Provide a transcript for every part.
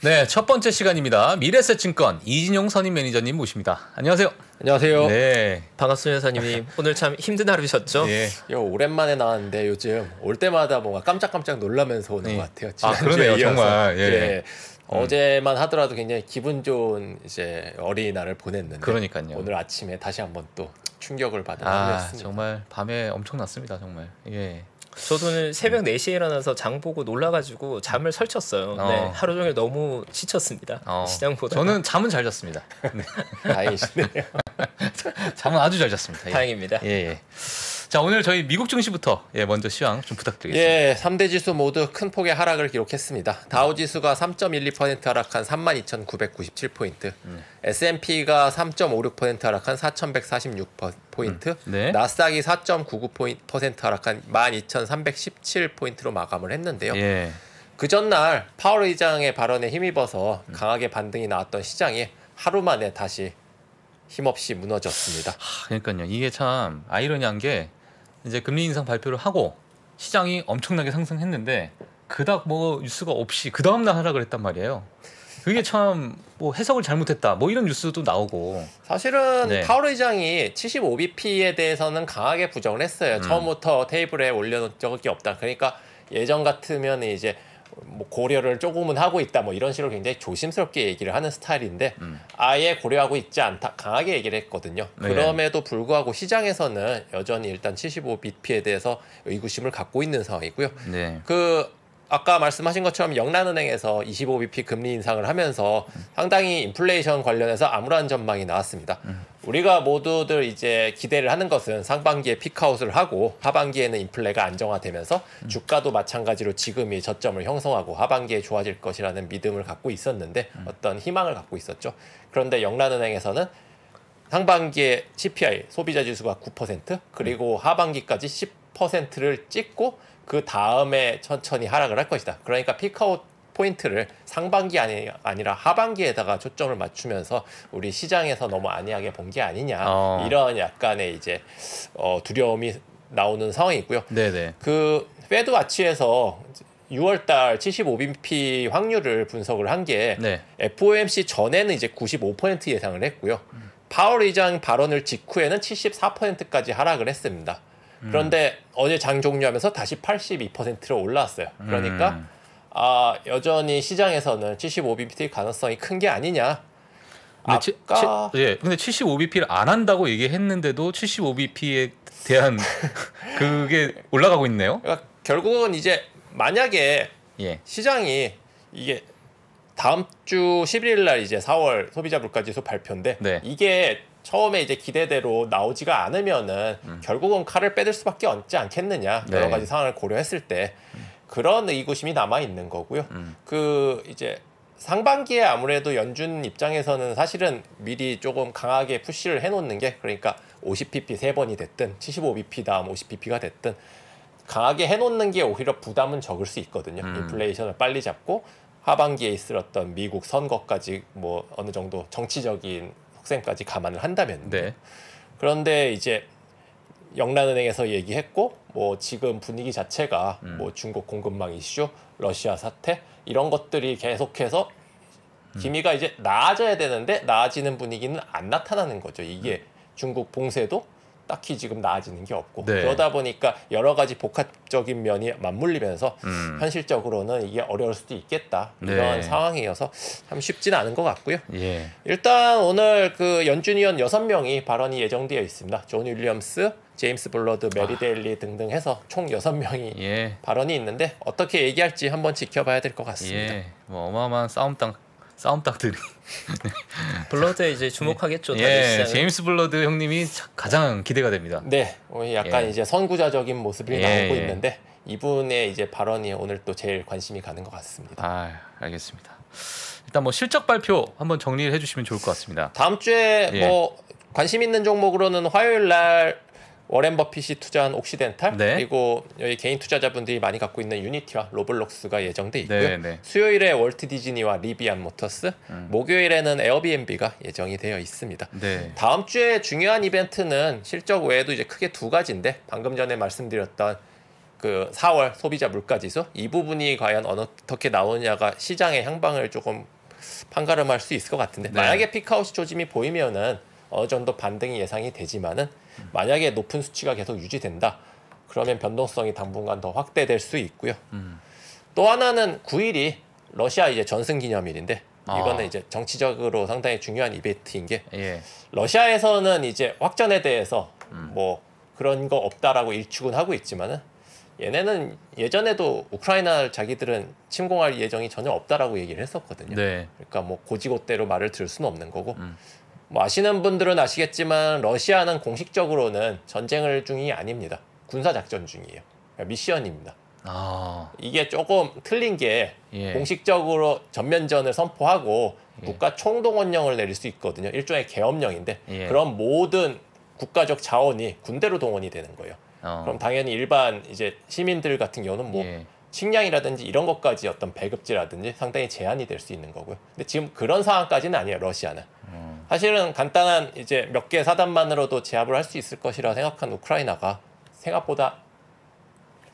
네, 첫 번째 시간입니다. 미래세증권 이진용 선임 매니저님 모십니다. 안녕하세요. 안녕하세요. 네. 반갑습니다, 여사님이 오늘 참 힘든 하루셨죠? 예. 요 오랜만에 나왔는데 요즘 올 때마다 뭔가 깜짝깜짝 놀라면서 오는 네. 것 같아요. 아, 그러네요, 이어서. 정말. 예. 어제만 하더라도 굉장히 기분 좋은 이제 어린이날을 보냈는데 그러니까요. 오늘 아침에 다시 한번 또 충격을 받은 아, 하루였습니다. 정말 밤에 엄청났습니다, 정말. 예. 저도 오늘 새벽 4시에 일어나서 장 보고 놀라가지고 잠을 설쳤어요. 어. 네, 하루 종일 너무 지쳤습니다. 어, 시장보다. 저는 잠은 잘 잤습니다. 네. 다행이시네요. 잠은 아주 잘 잤습니다. 예. 다행입니다. 예, 예. 자, 오늘 저희 미국 증시부터 예, 먼저 시황 좀 부탁드리겠습니다. 예, 3대 지수 모두 큰 폭의 하락을 기록했습니다. 다우 지수가 3.12% 하락한 32,997포인트, 음. S&P가 3.56% 하락한 4,146포인트, 네. 나스닥이 4.99% 하락한 12,317포인트로 마감을 했는데요. 예. 그 전날 파월 의장의 발언에 힘입어서 강하게 반등이 나왔던 시장이 하루 만에 다시 힘없이 무너졌습니다. 하, 그러니까요. 이게 참 아이러니한 게 이제 금리 인상 발표를 하고 시장이 엄청나게 상승했는데 그닥 뭐 뉴스가 없이 그 다음 날 하락을 했단 말이에요. 그게 참 뭐 해석을 잘못했다. 뭐 이런 뉴스도 나오고. 사실은 네. 파월 의장이 75bp에 대해서는 강하게 부정을 했어요. 음. 처음부터 테이블에 올려놓은 적이 없다. 그러니까 예전 같으면 이제 뭐 고려를 조금은 하고 있다. 뭐 이런 식으로 굉장히 조심스럽게 얘기를 하는 스타일인데 음. 아예 고려하고 있지 않다. 강하게 얘기를 했거든요. 네. 그럼에도 불구하고 시장에서는 여전히 일단 75bp에 대해서 의구심을 갖고 있는 상황이고요. 네. 그 아까 말씀하신 것처럼 영란은행에서 25bp 금리 인상을 하면서 상당히 인플레이션 관련해서 암울한 전망이 나왔습니다. 우리가 모두들 이제 기대를 하는 것은 상반기에 피크아웃을 하고 하반기에는 인플레가 안정화되면서 주가도 마찬가지로 지금이 저점을 형성하고 하반기에 좋아질 것이라는 믿음을 갖고 있었는데 어떤 희망을 갖고 있었죠. 그런데 영란은행에서는 상반기에 CPI 소비자 지수가 9% 그리고 하반기까지 10%를 찍고 그 다음에 천천히 하락을 할 것이다. 그러니까 피크아웃 포인트를 상반기 아니, 아니라 하반기에다가 초점을 맞추면서 우리 시장에서 너무 안이하게 본 게 아니냐 어. 이런 약간의 이제 어, 두려움이 나오는 상황이고요. 네네. 그 페드 와치에서 6월달 75bp 확률을 분석을 한게 네. FOMC 전에는 이제 95% 예상을 했고요. 파월 의장 발언을 직후에는 74%까지 하락을 했습니다. 그런데 어제 장 종료하면서 다시 82%로 올라왔어요. 그러니까 음. 아 여전히 시장에서는 75bp 가능성이 큰 게 아니냐. 근데 치- 아까 치- 예. 근데 75bp를 안 한다고 얘기했는데도 75bp에 대한 그게 올라가고 있네요. 그러니까 결국은 이제 만약에 예. 시장이 이게 다음 주 11일 날 이제 4월 소비자 물가 지수 발표인데 네. 이게 처음에 이제 기대대로 나오지가 않으면은 결국은 칼을 빼들 수밖에 없지 않겠느냐 네. 여러 가지 상황을 고려했을 때 그런 의구심이 남아 있는 거고요. 음. 그 이제 상반기에 아무래도 연준 입장에서는 사실은 미리 조금 강하게 푸시를 해놓는 게 그러니까 50pp 세 번이 됐든 75bp 다음 50pp가 됐든 강하게 해놓는 게 오히려 부담은 적을 수 있거든요. 음. 인플레이션을 빨리 잡고 하반기에 어떤 미국 선거까지 뭐 어느 정도 정치적인 속셈까지 감안을 한다면 네. 그런데 이제 영란은행에서 얘기했고 뭐 지금 분위기 자체가 음. 뭐 중국 공급망 이슈, 러시아 사태 이런 것들이 계속해서 음. 기미가 이제 나아져야 되는데 나아지는 분위기는 안 나타나는 거죠. 이게 중국 봉쇄도 딱히 지금 나아지는 게 없고 네. 그러다 보니까 여러 가지 복합적인 면이 맞물리면서 음. 현실적으로는 이게 어려울 수도 있겠다 네. 이런 상황이어서 참 쉽지는 않은 것 같고요. 예. 일단 오늘 그 연준 위원 여섯 명이 발언이 예정되어 있습니다. 존 윌리엄스, 제임스 불러드, 메리 데일리 등등 해서 총 여섯 명이 아. 예. 발언이 있는데 어떻게 얘기할지 한번 지켜봐야 될 것 같습니다. 예. 뭐 어마어마한 싸움당 싸움닭들이 불러드에 이제 주목하겠죠. 예, 시장은. 제임스 불러드 형님이 자- 가장 기대가 됩니다. 네, 오늘 약간 예. 이제 선구자적인 모습이 예, 나오고 예. 있는데 이분의 이제 발언이 오늘 또 제일 관심이 가는 것 같습니다. 아, 알겠습니다. 일단 뭐 실적 발표 한번 정리를 해주시면 좋을 것 같습니다. 다음 주에 예. 뭐 관심 있는 종목으로는 화요일 날 워렌 버핏이 투자한 옥시덴탈 네. 그리고 여기 개인 투자자분들이 많이 갖고 있는 유니티와 로블록스가 예정돼 있고요. 네, 네. 수요일에 월트 디즈니와 리비안 모터스, 음. 목요일에는 에어비앤비가 예정이 되어 있습니다. 네. 다음 주에 중요한 이벤트는 실적 외에도 이제 크게 두 가지인데 방금 전에 말씀드렸던 그 4월 소비자 물가 지수 이 부분이 과연 어떻게 나오냐가 시장의 향방을 조금 판가름할 수 있을 것 같은데 네. 만약에 피크아웃 조짐이 보이면은 어느 정도 반등이 예상이 되지만은 만약에 높은 수치가 계속 유지된다 그러면 변동성이 당분간 더 확대될 수 있고요. 음. 또 하나는 9일이 러시아 이제 전승 기념일인데 이거는 아. 이제 정치적으로 상당히 중요한 이벤트인 게 예. 러시아에서는 이제 확전에 대해서 음. 뭐 그런 거 없다라고 일축은 하고 있지만은 얘네는 예전에도 우크라이나 자기들은 침공할 예정이 전혀 없다라고 얘기를 했었거든요. 네. 그러니까 뭐 고지고대로 말을 들을 수는 없는 거고 음. 뭐 아시는 분들은 아시겠지만 러시아는 공식적으로는 전쟁을 중이 아닙니다. 군사 작전 중이에요. 그러니까 미션입니다. 아. 이게 조금 틀린 게 예. 공식적으로 전면전을 선포하고 예. 국가 총동원령을 내릴 수 있거든요. 일종의 계엄령인데 예. 그런 모든 국가적 자원이 군대로 동원이 되는 거예요. 어. 그럼 당연히 일반 이제 시민들 같은 경우는 뭐 예. 식량이라든지 이런 것까지 어떤 배급지라든지 상당히 제한이 될 수 있는 거고요. 근데 지금 그런 상황까지는 아니에요. 러시아는. 어. 사실은 간단한 이제 몇 개 사단만으로도 제압을 할 수 있을 것이라 생각한 우크라이나가 생각보다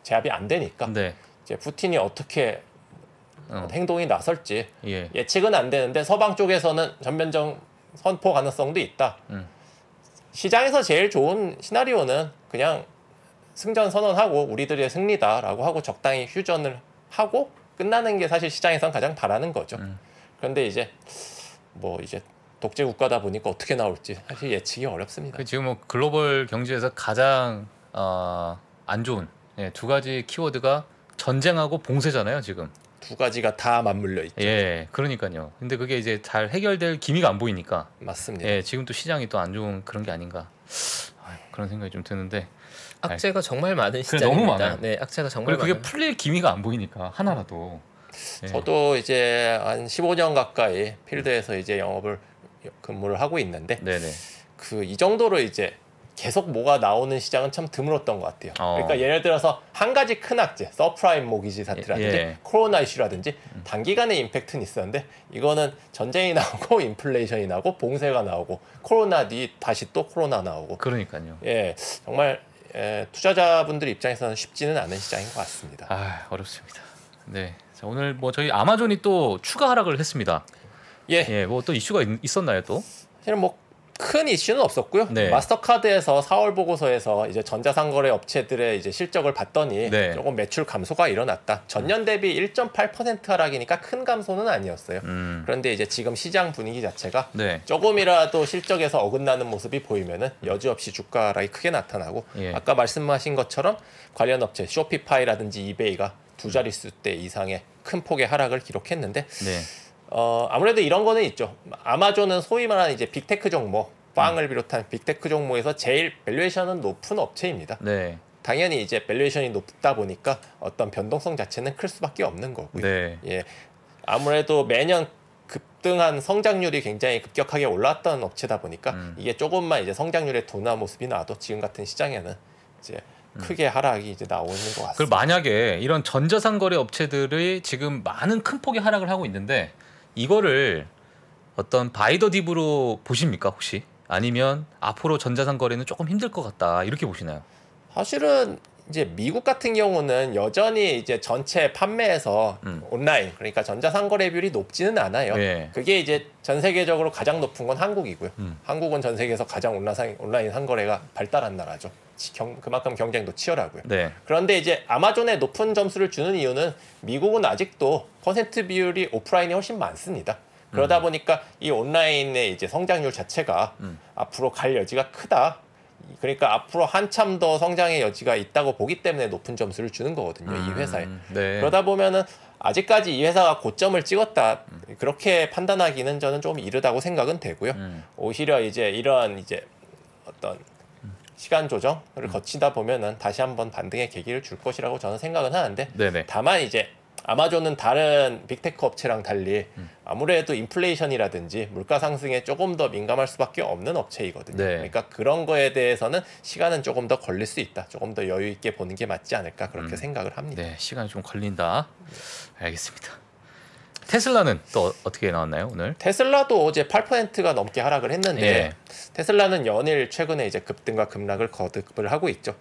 제압이 안 되니까 네. 이제 푸틴이 어떻게 어. 행동이 나설지 예. 예측은 안 되는데 서방 쪽에서는 전면전 선포 가능성도 있다. 음. 시장에서 제일 좋은 시나리오는 그냥 승전 선언하고 우리들의 승리다라고 하고 적당히 휴전을 하고 끝나는 게 사실 시장에선 가장 바라는 거죠. 음. 그런데 이제 뭐 이제 독재 국가다 보니까 어떻게 나올지 사실 예측이 어렵습니다. 그 지금 뭐 글로벌 경제에서 가장 어, 안 좋은 예, 두 가지 키워드가 전쟁하고 봉쇄잖아요, 지금. 두 가지가 다 맞물려 있죠. 예, 그러니까요. 근데 그게 이제 잘 해결될 기미가 안 보이니까 맞습니다. 예, 지금 또 시장이 또 안 좋은 그런 게 아닌가. 아유, 그런 생각이 좀 드는데. 악재가 정말 많은 시장입니다. 너무 많아요. 네, 악재가 정말 그게. 풀릴 기미가 안 보이니까 하나라도. 예. 저도 이제 한 15년 가까이 필드에서 이제 영업을 근무를 하고 있는데. 그 이 정도로 이제 계속 뭐가 나오는 시장은 참 드물었던 것 같아요. 어. 그러니까 예를 들어서 한 가지 큰 악재, 서브프라임 모기지 사태라든지 예. 코로나 이슈라든지 단기간의 임팩트는 있었는데 이거는 전쟁이 나오고 인플레이션이 나오고 봉쇄가 나오고 코로나 뒤 다시 또 코로나 나오고 그러니까요. 예 정말 예, 투자자분들 입장에서는 쉽지는 않은 시장인 것 같습니다. 아, 어렵습니다. 네. 자, 오늘 뭐 저희 아마존이 또 추가 하락을 했습니다. 예, 예, 뭐 또 이슈가 있, 있었나요, 또? 사실은 뭐큰 이슈는 없었고요. 네. 마스터카드에서 4월 보고서에서 이제 전자상거래 업체들의 이제 실적을 봤더니 네. 조금 매출 감소가 일어났다. 전년 대비 1.8% 하락이니까 큰 감소는 아니었어요. 음. 그런데 이제 지금 시장 분위기 자체가 네. 조금이라도 실적에서 어긋나는 모습이 보이면은 여지없이 주가 하락이 크게 나타나고 예. 아까 말씀하신 것처럼 관련 업체 쇼피파이라든지 이베이가 두 자릿수 대 이상의 큰 폭의 하락을 기록했는데 네. 어 아무래도 이런 거는 있죠. 아마존은 소위 말하는 이제 빅테크 종목, 팡을 비롯한 빅테크 종목에서 제일 밸류에이션은 높은 업체입니다. 네. 당연히 이제 밸류에이션이 높다 보니까 어떤 변동성 자체는 클 수밖에 없는 거고요. 네. 예, 아무래도 매년 급등한 성장률이 굉장히 급격하게 올랐던 업체다 보니까 음. 이게 조금만 이제 성장률의 둔화 모습이 나도 지금 같은 시장에는 이제 크게 하락이 이제 나오는 것 같습니다. 만약에 이런 전자상거래 업체들이 지금 많은 큰 폭의 하락을 하고 있는데 이거를 어떤 바이더 딥으로 보십니까 혹시? 아니면 앞으로 전자상 거래는 조금 힘들 것 같다 이렇게 보시나요? 사실은 이제 미국 같은 경우는 여전히 이제 전체 판매에서 음. 온라인 그러니까 전자상거래 비율이 높지는 않아요. 예. 그게 이제 전 세계적으로 가장 높은 건 한국이고요. 음. 한국은 전 세계에서 가장 온라인 온라인 상거래가 발달한 나라죠. 지- 경- 그만큼 경쟁도 치열하고요. 네. 그런데 이제 아마존에 높은 점수를 주는 이유는 미국은 아직도 퍼센트 비율이 오프라인이 훨씬 많습니다. 그러다 보니까 이 온라인의 이제 성장률 자체가 음. 앞으로 갈 여지가 크다. 그러니까 앞으로 한참 더 성장의 여지가 있다고 보기 때문에 높은 점수를 주는 거거든요. 이 회사에. 음, 네. 그러다 보면은 아직까지 이 회사가 고점을 찍었다 그렇게 판단하기는 저는 좀 이르다고 생각은 되고요. 음. 오히려 이제 이러한 이제 어떤 시간 조정을 음. 거치다 보면은 다시 한번 반등의 계기를 줄 것이라고 저는 생각은 하는데 네네. 다만 이제 아마존은 다른 빅테크 업체랑 달리 음. 아무래도 인플레이션이라든지 물가 상승에 조금 더 민감할 수밖에 없는 업체이거든요. 네. 그러니까 그런 거에 대해서는 시간은 조금 더 걸릴 수 있다. 조금 더 여유 있게 보는 게 맞지 않을까 그렇게 음. 생각을 합니다. 네, 시간이 좀 걸린다. 알겠습니다. 테슬라는 또 어떻게 나왔나요 오늘? 테슬라도 어제 8%가 넘게 하락을 했는데 예. 테슬라는 연일 최근에 이제 급등과 급락을 거듭을 하고 있죠.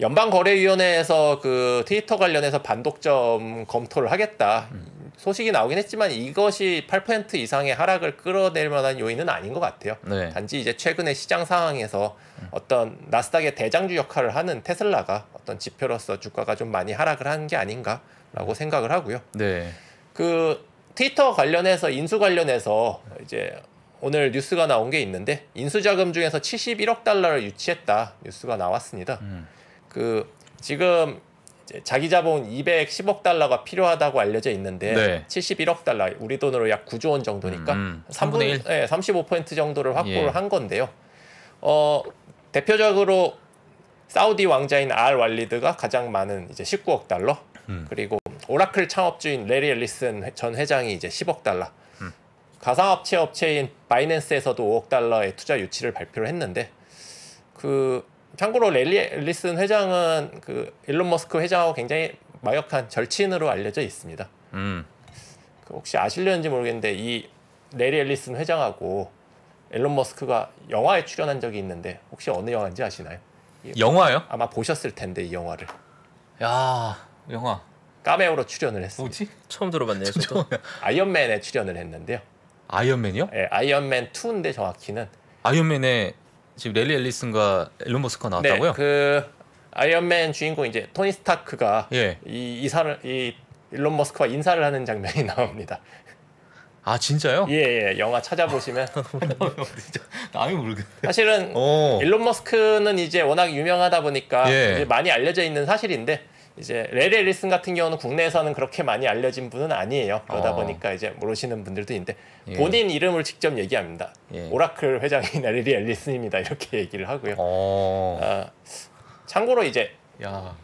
연방거래위원회에서 그 트위터 관련해서 반독점 검토를 하겠다. 소식이 나오긴 했지만 이것이 8% 이상의 하락을 끌어낼 만한 요인은 아닌 것 같아요. 네. 단지 이제 최근의 시장 상황에서 어떤 나스닥의 대장주 역할을 하는 테슬라가 어떤 지표로서 주가가 좀 많이 하락을 한 게 아닌가라고 생각을 하고요. 네. 그 트위터 관련해서 인수 관련해서 이제 오늘 뉴스가 나온 게 있는데 인수 자금 중에서 71억 달러를 유치했다 뉴스가 나왔습니다. 음. 그 지금 자기 자본 210억 달러가 필요하다고 알려져 있는데 네. 71억 달러 우리 돈으로 약 9조 원 정도니까 음, 음. 3분의 1, 3분의 네, 35% 정도를 확보를 예. 한 건데요. 어 대표적으로 사우디 왕자인 알 왈리드가 가장 많은 이제 19억 달러 음. 그리고 오라클 창업주인 레리 앨리슨 회- 전 회장이 이제 10억 달러 음. 가상화폐 업체인 바이낸스에서도 5억 달러의 투자 유치를 발표를 했는데 그 참고로 래리 엘리슨 회장은 그 일론 머스크 회장하고 굉장히 막역한 절친으로 알려져 있습니다. 음. 그 혹시 아실려는지 모르겠는데 이 래리 엘리슨 회장하고 일론 머스크가 영화에 출연한 적이 있는데 혹시 어느 영화인지 아시나요? 영화요? 아마 보셨을 텐데 이 영화를 야, 영화. 까메오로 출연을 했습니다. 뭐지? 처음 들어봤네요. 저도. 아이언맨에 출연을 했는데요. 아이언맨이요? 예, 아이언맨 2인데 정확히는 아이언맨에 지금 래리 앨리슨과 일론 머스크가 나왔다고요? 네, 그 아이언맨 주인공 이제 토니 스타크가 예. 이 이사를 이 일론 머스크와 인사를 하는 장면이 나옵니다. 아 진짜요? 예, 예, 영화 찾아보시면 아유 모르겠네. 사실은 어. 일론 머스크는 이제 워낙 유명하다 보니까 예. 이제 많이 알려져 있는 사실인데 이제 래리 앨리슨 같은 경우는 국내에서는 그렇게 많이 알려진 분은 아니에요. 그러다 어. 보니까 이제 모르시는 분들도 있는데 예. 본인 이름을 직접 얘기합니다. 예. 오라클 회장인 래리 앨리슨입니다. 이렇게 얘기를 하고요. 어. 아, 참고로 이제 야.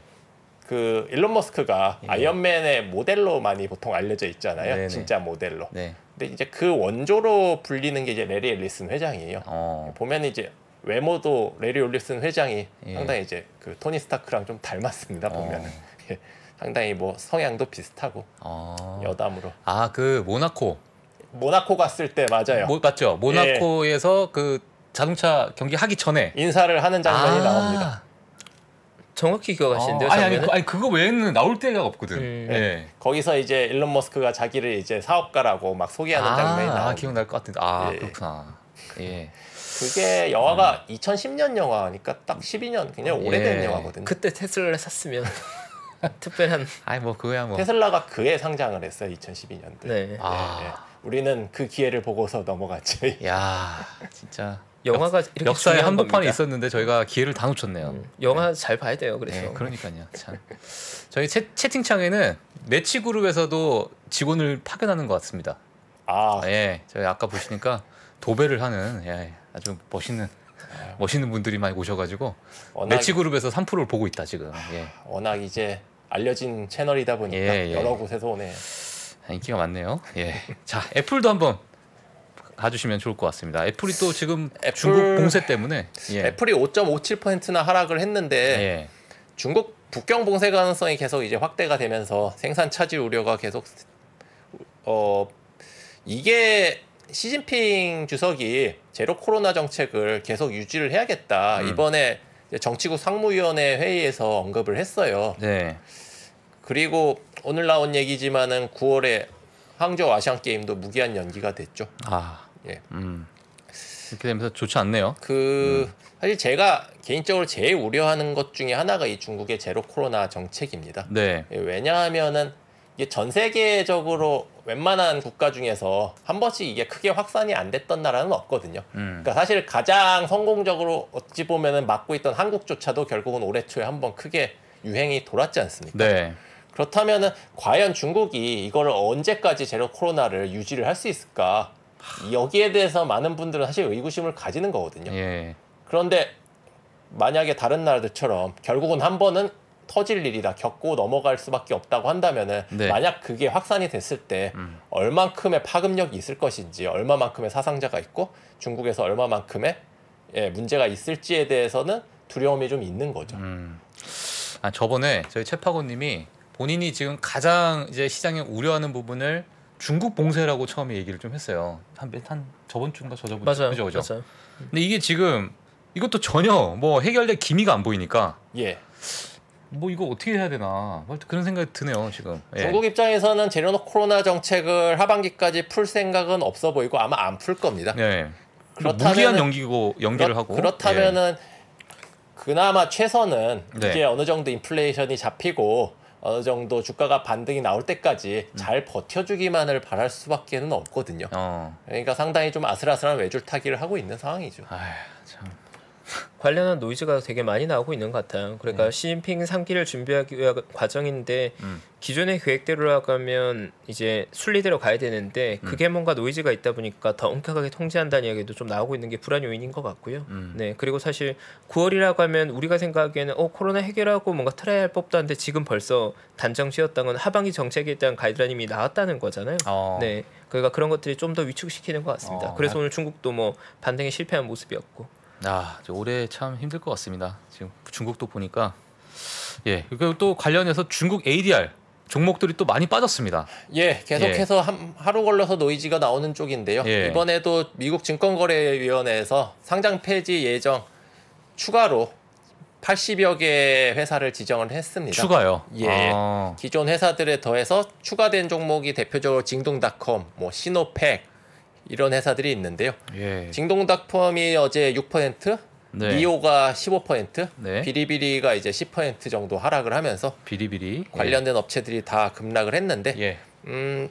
그 일론 머스크가 예. 아이언맨의 모델로 많이 보통 알려져 있잖아요. 네네. 진짜 모델로. 네. 근데 이제 그 원조로 불리는 게 이제 래리 앨리슨 회장이에요. 어. 보면 이제 외모도 래리 앨리슨 회장이 예. 상당히 이제 그 토니 스타크랑 좀 닮았습니다. 보면은 예. 상당히 뭐 성향도 비슷하고 어. 여담으로 아 그 모나코. 모나코 갔을 때 맞아요. 모, 맞죠? 모나코에서 그 자동차 경기 하기 전에 인사를 하는 장면이 아. 나옵니다. 정확히 기억하시는데요. 어, 아니 아니? 그- 아니 그거 외에는 나올 데가 없거든. 음. 예. 거기서 이제 일론 머스크가 자기를 이제 사업가라고 막 소개하는 장면이 아, 나옵니다. 기억날 것 같은데. 아 예. 그렇구나. 예. 그게 영화가 2010년 영화니까 딱 12년 굉장히 오래된 예. 영화거든요. 그때 테슬라를 샀으면 특별한 아니 뭐 그거야 뭐. 테슬라가 그해 상장을 했어요. 2012년도에. 네. 아. 우리는 그 기회를 보고서 넘어갔죠. 야 진짜 영화가 역 사의 한복판에 겁니다. 있었는데 저희가 기회를 다 놓쳤네요. 음, 영화 잘 봐야 돼요. 그래서 네, 그러니까요. 참. 저희 채, 채팅창에는 매치 그룹에서도 직원을 파견하는 것 같습니다. 아, 예, 저희 아까 보시니까 도배를 하는 예, 아주 멋있는 멋있는 분들이 많이 오셔가지고 워낙 매치 그룹에서 3%를 보고 있다 지금. 예, 워낙 이제 알려진 채널이다 보니까 예, 예. 여러 곳에서 오네요. 인기가 많네요. 예, 자 애플도 한번 가주시면 좋을 것 같습니다. 애플이 또 지금 애플- 중국 봉쇄 때문에 예, 애플이 5.57%나 하락을 했는데 예, 중국 북경 봉쇄 가능성이 계속 이제 확대가 되면서 생산 차질 우려가 계속 어 이게 시진핑 주석이 제로 코로나 정책을 계속 유지를 해야겠다. 음. 이번에 정치국 상무위원회 회의에서 언급을 했어요. 네, 그리고 오늘 나온 얘기지만은 9월에 항저우 아시안 게임도 무기한 연기가 됐죠. 아, 예. 음, 이렇게 되면서 좋지 않네요. 그 사실 제가 개인적으로 제일 우려하는 것 중에 하나가 이 중국의 제로 코로나 정책입니다. 네, 예, 왜냐하면은 이게 전 세계적으로 웬만한 국가 중에서 한 번씩 이게 크게 확산이 안 됐던 나라는 없거든요. 음, 그러니까 사실 가장 성공적으로 어찌 보면은 막고 있던 한국조차도 결국은 올해 초에 한 번 크게 유행이 돌았지 않습니까? 네, 그렇다면은 과연 중국이 이거를 언제까지 제로 코로나를 유지를 할 수 있을까? 여기에 대해서 많은 분들은 사실 의구심을 가지는 거거든요. 예, 그런데 만약에 다른 나라들처럼 결국은 한 번은 터질 일이다 겪고 넘어갈 수밖에 없다고 한다면은 네. 만약 그게 확산이 됐을 때 음. 얼만큼의 파급력이 있을 것인지 얼마만큼의 사상자가 있고 중국에서 얼마만큼의 예, 문제가 있을지에 대해서는 두려움이 좀 있는 거죠. 음. 아 저번에 저희 최파고님이 본인이 지금 가장 이제 시장에 우려하는 부분을 중국 봉쇄라고 처음에 얘기를 좀 했어요. 한, 몇- 한 저번 주인가 저저번 주 맞아요. 그죠 그죠. 맞아요. 근데 이게 지금 이것도 전혀 뭐 해결될 기미가 안 보이니까 예, 뭐 이거 어떻게 해야 되나 뭐 그런 생각이 드네요 지금. 예. 중국 입장에서는 제로 코로나 정책을 하반기까지 풀 생각은 없어 보이고 아마 안 풀 겁니다. 네. 그렇다면은- 무기한 연기고 연기를 그렇- 하고. 그렇다면은 그나마 최선은 네. 이게 어느 정도 인플레이션이 잡히고 어느 정도 주가가 반등이 나올 때까지 음. 잘 버텨주기만을 바랄 수밖에는 없거든요. 예. 어. 그러니까 상당히 좀 아슬아슬한 외줄 타기를 하고 있는 상황이죠. 아 참. 관련한 노이즈가 되게 많이 나오고 있는 것 같아요. 그러니까 시진핑 3기를 준비하기 위한 과정인데 음. 기존의 계획대로 나가면 이제 순리대로 가야 되는데 그게 뭔가 노이즈가 있다 보니까 더 엄격하게 통제한다는 이야기도 좀 나오고 있는 게 불안 요인인 것 같고요. 음. 네 그리고 사실 9월이라고 하면 우리가 생각하기에는 어 코로나 해결하고 뭔가 try 할 법도 한데 지금 벌써 단정 지었다는 건 하반기 정책에 대한 가이드라인이 나왔다는 거잖아요. 어. 네 그러니까 그런 것들이 좀 더 위축시키는 것 같습니다. 어, 그래서 나- 오늘 중국도 뭐 반등에 실패한 모습이었고. 아, 저 올해 참 힘들 것 같습니다. 지금 중국도 보니까 예, 그리고 또 관련해서 중국 ADR 종목들이 또 많이 빠졌습니다. 예, 계속해서 한, 하루 걸러서 노이즈가 나오는 쪽인데요. 예. 이번에도 미국 증권거래위원회에서 상장 폐지 예정 추가로 80여 개 회사를 지정을 했습니다. 추가요. 예. 아, 기존 회사들에 더해서 추가된 종목이 대표적으로 징동닷컴, 뭐 시노팩 이런 회사들이 있는데요. 예. 징동닷컴이 어제 6%, 네. 니오가 15%, 네. 비리비리가 이제 10% 정도 하락을 하면서 비리비리 관련된 업체들이 다 급락을 했는데 예. 음,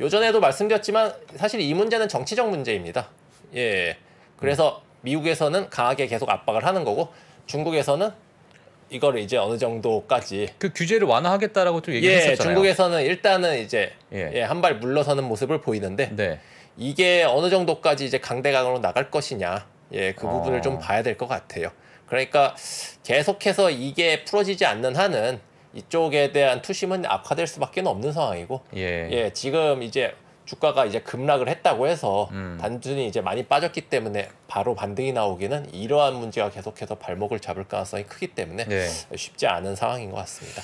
요전에도 말씀드렸지만 사실 이 문제는 정치적 문제입니다. 예. 그래서 미국에서는 강하게 계속 압박을 하는 거고 중국에서는 이거를 이제 어느 정도까지 그 규제를 완화하겠다라고 또 예, 얘기했었잖아요. 중국에서는 일단은 이제 예. 예, 한 발 물러서는 모습을 보이는데 네. 이게 어느 정도까지 이제 강대강으로 나갈 것이냐, 예, 그 어. 부분을 좀 봐야 될 것 같아요. 그러니까 계속해서 이게 풀어지지 않는 한은 이쪽에 대한 투심은 악화될 수밖에 없는 상황이고, 예. 예, 지금 이제 주가가 이제 급락을 했다고 해서 음. 단순히 이제 많이 빠졌기 때문에 바로 반등이 나오기는 이러한 문제가 계속해서 발목을 잡을 가능성이 크기 때문에 네. 쉽지 않은 상황인 것 같습니다.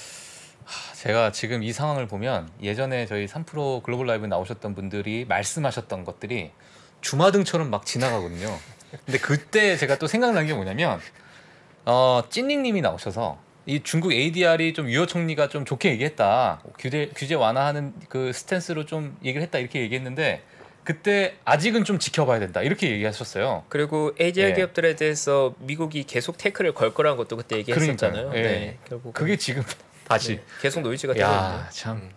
제가 지금 이 상황을 보면 예전에 저희 3프로 글로벌 라이브 나오셨던 분들이 말씀하셨던 것들이 주마등처럼 막 지나가거든요. 근데 그때 제가 또 생각난 게 뭐냐면 어 찐닝님이 나오셔서 이 중국 ADR이 좀 유호 총리가 좀 좋게 얘기했다 규제 규제 완화하는 그 스탠스로 좀 얘기를 했다 이렇게 얘기했는데 그때 아직은 좀 지켜봐야 된다 이렇게 얘기하셨어요. 그리고 ADR 예. 기업들에 대해서 미국이 계속 태클을 걸 거라는 것도 그때 얘기했었잖아요. 예. 네, 결국 그게 지금 다시 네, 계속 노이즈가 되고 있네요. 야, 참.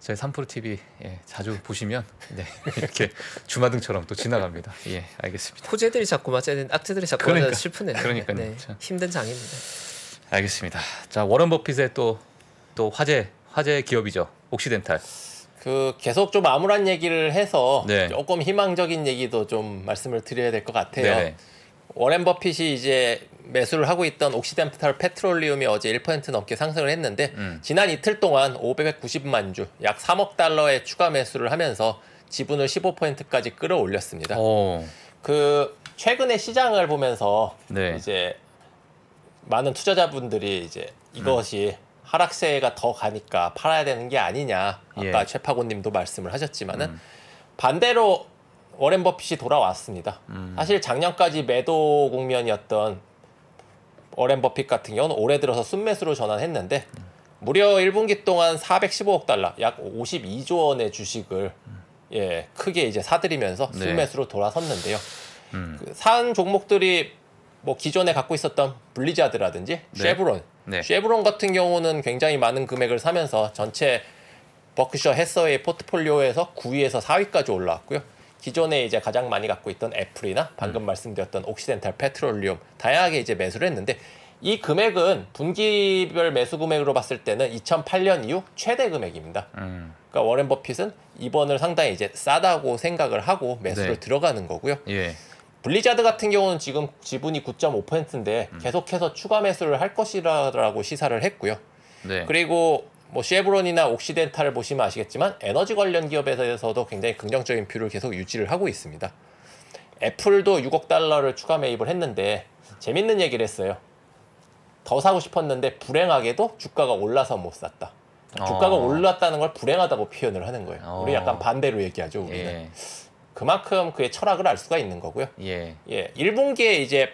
저희 3프로 TV 예, 자주 보시면 네, 이렇게 주마등처럼 또 지나갑니다. 예, 알겠습니다. 호재들이 자꾸 맞아야 되는 악재들이 자꾸 그러니까. 맞아서 슬프네요. 그러니까요. 네, 참. 힘든 장입니다. 알겠습니다. 자, 워런 버핏의 또 또 화제 화제 기업이죠. 옥시덴탈. 그 계속 좀 암울한 얘기를 해서 네. 조금 희망적인 얘기도 좀 말씀을 드려야 될 것 같아요. 네네. 워렌 버핏이 이제 매수를 하고 있던 옥시덴탈 페트롤리움이 어제 1% 넘게 상승을 했는데 음. 지난 이틀 동안 590만 주, 약 3억 달러의 추가 매수를 하면서 지분을 15%까지 끌어올렸습니다. 오. 그 최근에 시장을 보면서 네. 이제 많은 투자자분들이 이제 이것이 하락세가 더 가니까 팔아야 되는 게 아니냐 아까 예. 최파고님도 말씀을 하셨지만은 음. 반대로 워렌 버핏이 돌아왔습니다. 음. 사실 작년까지 매도 국면이었던 워렌 버핏 같은 경우는 올해 들어서 순매수로 전환했는데 무려 1분기 동안 415억 달러, 약 52조 원의 주식을 예 크게 이제 사들이면서 네. 순매수로 돌아섰는데요. 음. 그산 종목들이 뭐 기존에 갖고 있었던 블리자드라든지 네. 쉐브론, 네. 쉐브론 같은 경우는 굉장히 많은 금액을 사면서 전체 버크셔 해서웨이 포트폴리오에서 9위에서 4위까지 올라왔고요. 기존에 이제 가장 많이 갖고 있던 애플이나 방금 음. 말씀드렸던 옥시덴탈 페트롤리움 다양하게 이제 매수를 했는데 이 금액은 분기별 매수 금액으로 봤을 때는 2008년 이후 최대 금액입니다. 음. 그러니까 워렌 버핏은 이번을 상당히 이제 싸다고 생각을 하고 매수를 네. 들어가는 거고요. 예. 블리자드 같은 경우는 지금 지분이 9.5%인데 음. 계속해서 추가 매수를 할 것이라고 시사를 했고요. 네. 그리고 뭐 쉐브론이나 옥시덴탈을 보시면 아시겠지만 에너지 관련 기업에 대해서도 굉장히 긍정적인 view를 계속 유지를 하고 있습니다. 애플도 6억 달러를 추가 매입을 했는데 재밌는 얘기를 했어요. 더 사고 싶었는데 불행하게도 주가가 올라서 못 샀다. 주가가 어. 올랐다는 걸 불행하다고 표현을 하는 거예요. 어. 우리 약간 반대로 얘기하죠. 우리는 예. 그만큼 그의 철학을 알 수가 있는 거고요. 예. 예, 1분기에 이제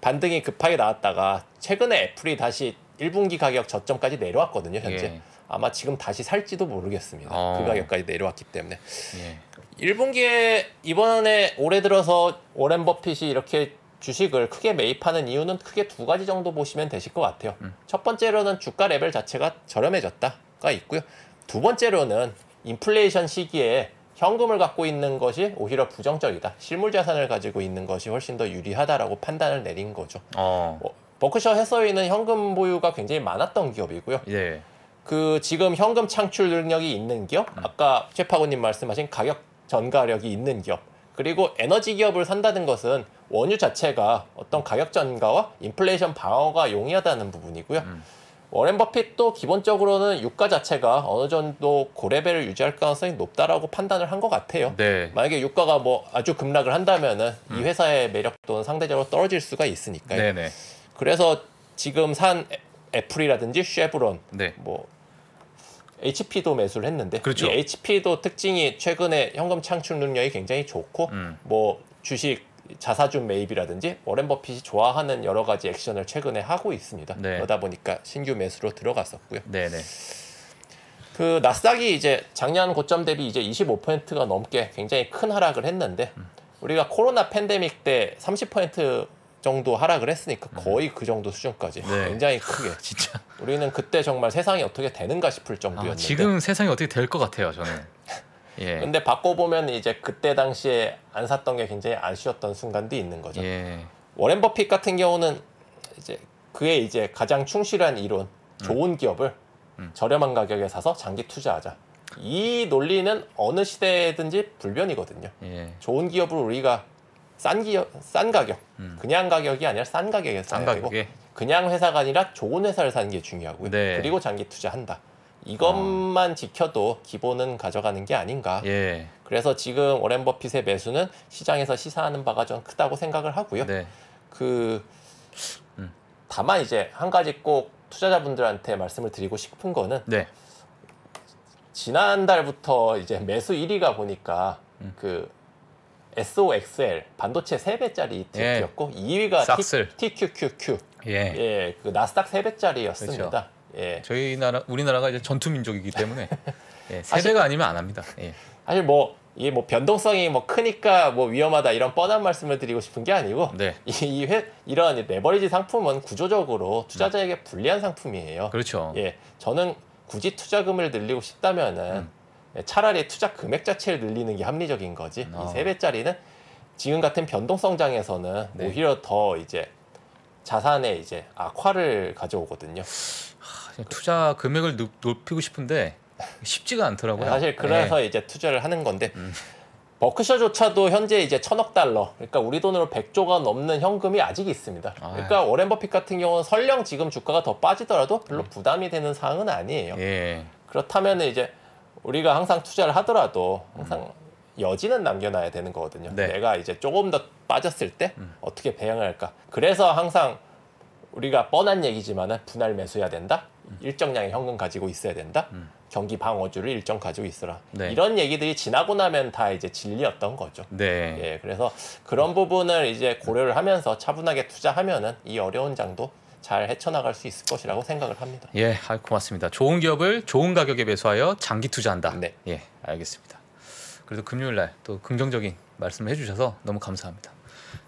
반등이 급하게 나왔다가 최근에 애플이 다시 1분기 가격 저점까지 내려왔거든요. 현재 예. 아마 지금 다시 살지도 모르겠습니다. 어. 그 가격까지 내려왔기 때문에 예. 1분기에 이번에 올해 들어서 오렌 버핏이 이렇게 주식을 크게 매입하는 이유는 크게 두 가지 정도 보시면 되실 것 같아요. 첫 번째로는 주가 레벨 자체가 저렴해졌다가 있고요. 두 번째로는 인플레이션 시기에 현금을 갖고 있는 것이 오히려 부정적이다. 실물 자산을 가지고 있는 것이 훨씬 더 유리하다라고 판단을 내린 거죠. 어. 뭐, 버크셔 해서위는 현금 보유가 굉장히 많았던 기업이고요. 예. 그 지금 현금 창출 능력이 있는 기업, 아까 최파고님 말씀하신 가격 전가력이 있는 기업, 그리고 에너지 기업을 산다는 것은 원유 자체가 어떤 가격 전가와 인플레이션 방어가 용이하다는 부분이고요. 워렌 버핏도 기본적으로는 유가 자체가 어느 정도 고레벨을 유지할 가능성이 높다라고 판단을 한 것 같아요. 네. 만약에 유가가 뭐 아주 급락을 한다면은 이 회사의 매력도는 상대적으로 떨어질 수가 있으니까요. 네네. 그래서 지금 산 애- 애플이라든지 쉐브론, 네. 뭐 HP도 매수를 했는데 그렇죠. 이 HP도 특징이 최근에 현금 창출 능력이 굉장히 좋고 음. 뭐 주식 자사주 매입이라든지 워렌 버핏이 좋아하는 여러 가지 액션을 최근에 하고 있습니다. 네. 그러다 보니까 신규 매수로 들어갔었고요. 네네. 그 나스닥이 이제 작년 고점 대비 이제 25%가 넘게 굉장히 큰 하락을 했는데 음. 우리가 코로나 팬데믹 때 30% 정도 하락을 했으니까 거의 그 정도 수준까지 음. 네. 굉장히 크게 진짜. 우리는 그때 정말 세상이 어떻게 되는가 싶을 정도였는데 아, 지금 세상이 어떻게 될 것 같아요, 저는. 예. 근데 바꿔보면 이제 그때 당시에 안 샀던 게 굉장히 아쉬웠던 순간도 있는 거죠. 예. 워렌 버핏 같은 경우는 이제 그의 이제 가장 충실한 이론, 좋은 기업을 음. 저렴한 가격에 사서 장기 투자하자. 이 논리는 어느 시대든지 불변이거든요. 예. 좋은 기업을 우리가 싼 기업, 싼 가격, 음. 그냥 가격이 아니라 싼 가격에 싼 가격에. 그냥 회사가 아니라 좋은 회사를 사는 게 중요하고요. 네. 그리고 장기 투자한다. 이것만 지켜도 기본은 가져가는 게 아닌가. 예. 그래서 지금 오렌 버핏의 매수는 시장에서 시사하는 바가 좀 크다고 생각을 하고요. 네. 그 음. 다만 이제 한 가지 꼭 투자자분들한테 말씀을 드리고 싶은 거는 네. 지난달부터 이제 매수 1위가 보니까 음. 그 SOXL 반도체 3배짜리 ETF였고 2위가 싹쓸. TQQQ 예. 예, 그 나스닥 3배짜리였습니다. 그렇죠. 예. 저희 나라 우리나라가 이제 전투 민족이기 때문에 예, 사실- 세대가 아니면 안 합니다. 예. 사실 뭐 이게 뭐 변동성이 뭐 크니까 뭐 위험하다 이런 뻔한 말씀을 드리고 싶은 게 아니고 네. 이, 이 회, 이런 레버리지 상품은 구조적으로 투자자에게 불리한 상품이에요. 그렇죠. 예, 저는 굳이 투자금을 늘리고 싶다면은 음. 예, 차라리 투자 금액 자체를 늘리는 게 합리적인 거지. 어. 이세 배짜리는 지금 같은 변동성장에서는 네. 오히려 더 이제 자산의 이제 악화를 가져오거든요. 투자 금액을 높- 높이고 싶은데 쉽지가 않더라고요. 사실 그래서 예. 이제 투자를 하는 건데 음. 버크셔조차도 현재 이제 천억 달러, 그러니까 우리 돈으로 100조가 넘는 현금이 아직 있습니다. 아. 그러니까 워렌 버핏 같은 경우는 설령 지금 주가가 더 빠지더라도 별로 부담이 되는 사항은 아니에요. 음. 예. 그렇다면 이제 우리가 항상 투자를 하더라도 항상 여지는 남겨놔야 되는 거거든요. 네. 내가 이제 조금 더 빠졌을 때 음. 어떻게 배양을 할까. 그래서 항상 우리가 뻔한 얘기지만은 분할 매수해야 된다. 일정량의 현금 가지고 있어야 된다. 음. 경기 방어주를 일정 가지고 있어라. 네. 이런 얘기들이 지나고 나면 다 이제 진리였던 거죠. 네. 예, 그래서 그런 부분을 이제 고려를 하면서 차분하게 투자하면은 이 어려운 장도 잘 헤쳐나갈 수 있을 것이라고 생각을 합니다. 예, 아, 고맙습니다. 좋은 기업을 좋은 가격에 매수하여 장기 투자한다. 네. 예, 알겠습니다. 그래도 금요일 날 또 긍정적인 말씀을 해주셔서 너무 감사합니다.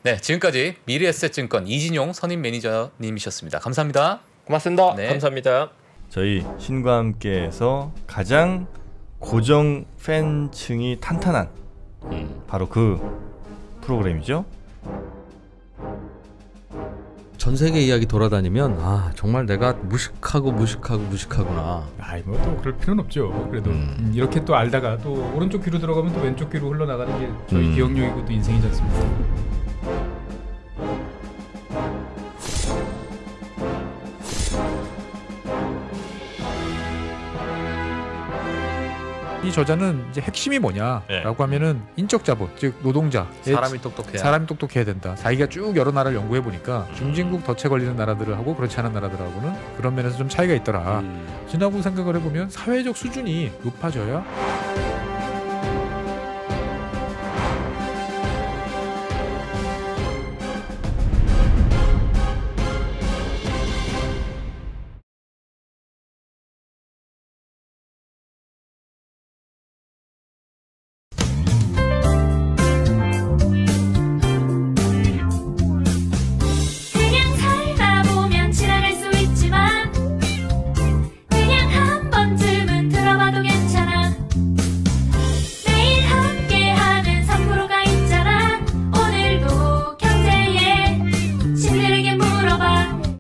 네, 지금까지 미래에셋증권 이진용 선임 매니저님이셨습니다. 감사합니다. 고맙습니다. 네. 감사합니다. 저희 신과 함께해서 가장 고정 팬층이 탄탄한 바로 그 프로그램이죠. 전 세계 이야기 돌아다니면 아 정말 내가 무식하고 무식하고 무식하구나. 아이 뭐 또 그럴 필요는 없죠. 그래도 음. 음, 이렇게 또 알다가 또 오른쪽 귀로 들어가면 또 왼쪽 귀로 흘러나가는 게 저희 음. 기억력이고 또 인생이지 않습니까? 이 저자는 이제 핵심이 뭐냐라고 네. 하면은 인적 자본 즉 노동자 사람이 똑똑해야. 사람이 똑똑해야 된다. 자기가 쭉 여러 나라를 연구해 보니까 중진국 덫에 걸리는 나라들을 하고 그렇지 않은 나라들하고는 그런 면에서 좀 차이가 있더라. 음. 지나고 생각을 해보면 사회적 수준이 높아져야